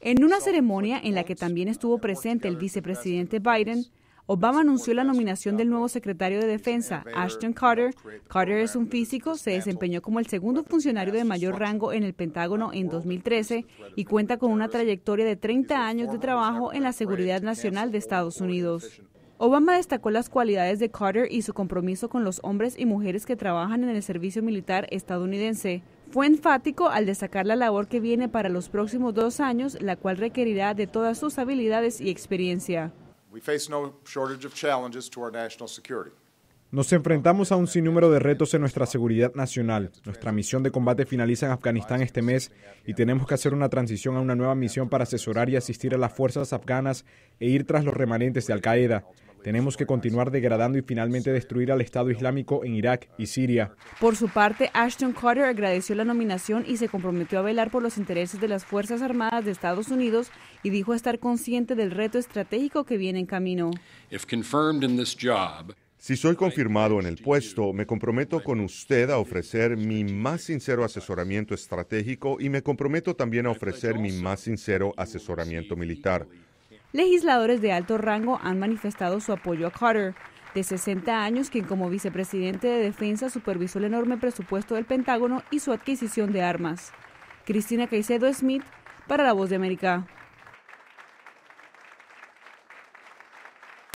En una ceremonia en la que también estuvo presente el vicepresidente Biden, Obama anunció la nominación del nuevo secretario de Defensa, Ashton Carter. Carter es un físico, se desempeñó como el segundo funcionario de mayor rango en el Pentágono en 2013 y cuenta con una trayectoria de 30 años de trabajo en la seguridad nacional de Estados Unidos. Obama destacó las cualidades de Carter y su compromiso con los hombres y mujeres que trabajan en el servicio militar estadounidense. Fue enfático al destacar la labor que viene para los próximos dos años, la cual requerirá de todas sus habilidades y experiencia. Nos enfrentamos a un sinnúmero de retos en nuestra seguridad nacional. Nuestra misión de combate finaliza en Afganistán este mes y tenemos que hacer una transición a una nueva misión para asesorar y asistir a las fuerzas afganas e ir tras los remanentes de Al-Qaeda. Tenemos que continuar degradando y finalmente destruir al Estado Islámico en Irak y Siria. Por su parte, Ashton Carter agradeció la nominación y se comprometió a velar por los intereses de las Fuerzas Armadas de Estados Unidos y dijo estar consciente del reto estratégico que viene en camino. Si soy confirmado en el puesto, me comprometo con usted a ofrecer mi más sincero asesoramiento estratégico y me comprometo también a ofrecer mi más sincero asesoramiento militar. Legisladores de alto rango han manifestado su apoyo a Carter, de 60 años, quien como vicepresidente de Defensa supervisó el enorme presupuesto del Pentágono y su adquisición de armas. Cristina Caicedo Smith, para La Voz de América.